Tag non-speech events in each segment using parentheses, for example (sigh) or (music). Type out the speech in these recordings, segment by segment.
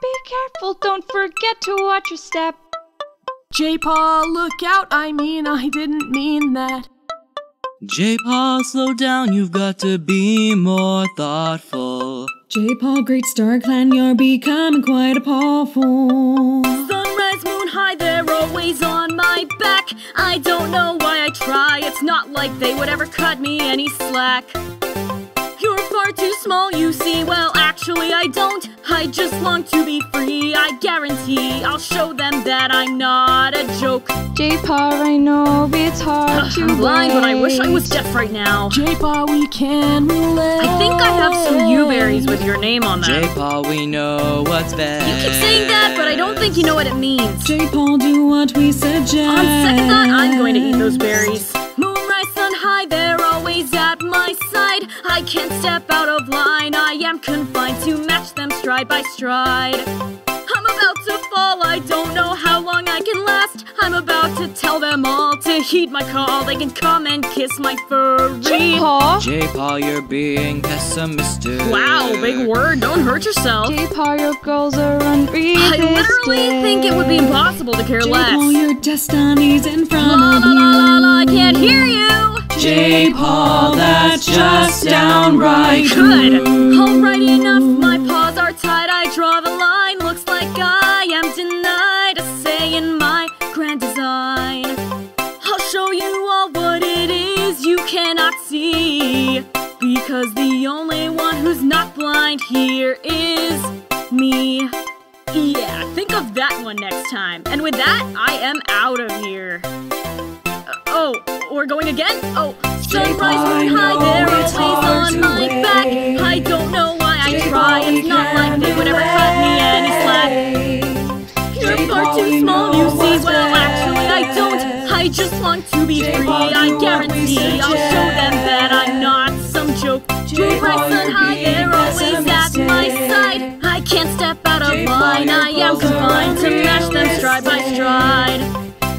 be careful. Don't forget to watch your step. Jaypaw, look out. I mean, I didn't mean that. Jaypaw, slow down. You've got to be more thoughtful. Jaypaw, great StarClan, you're becoming quite a powerful. Sunrise, moon high, they're always on my back. I don't know why I try. It's not like they would ever cut me any slack. You're far too small, you see. Well, actually, I don't. I just long to be free. I guarantee I'll show them that I'm not a joke. Jaypaw, I know it's hard to I'm blind, but I wish I was deaf right now. Jaypaw, we can relate. I think I have some yew berries with your name on them. Jaypaw, we know what's best. You keep saying that, but I don't think you know what it means. Jaypaw, do what we suggest. On second thought, I'm going to eat those berries. I can't step out of line. I am confined to match them stride by stride. I'm about to fall. I don't know how long I can last. I'm about to tell them all to heed my call. They can come and kiss my furry. Jaypaw. Jaypaw, you're being pessimistic. Wow, big word. Don't hurt yourself. Jaypaw, your goals are unrealistic. I literally think it would be impossible to care less. Jaypaw, your destiny's in front La of la la la you. la, I can't hear you. Jaypaw, that's just downright Good. Alrighty enough, my paws are tied. I draw the line. Looks like I am denied a say in my grand design. I'll show you all what it is you cannot see. Because the only one who's not blind here is me. Yeah, think of that one next time. And with that, I am out of here. Uh, oh, we're going again? Oh, sunrise, moon high, they're always on my back. I don't know why I try. It's not like they would ever cut me any slack. You're far too small, you see. Well, actually, I don't. I just want to be free. I guarantee I'll show them that I'm not some joke. Bright, sun high, they're always at my side. I can't step out of line. I am confined to match them stride by stride.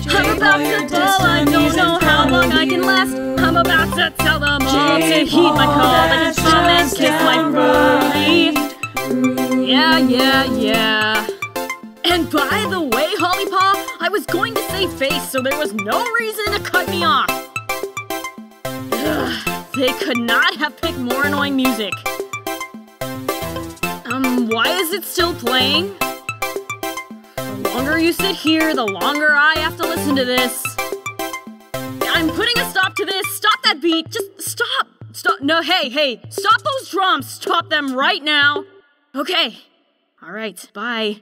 I'm about to fall, I don't know I'm about to tell them all to heed my call. They can come and kiss my furry. Yeah, yeah, yeah. And by the way, Hollypaw, I was going to say face, so there was no reason to cut me off. Ugh, (sighs) they could not have picked more annoying music. Um, why is it still playing? The longer you sit here, the longer I have to listen to this. I'm putting a stop to this. Stop that beat. Just stop. Stop. No, hey, hey. Stop those drums. Stop them right now. Okay. All right. Bye.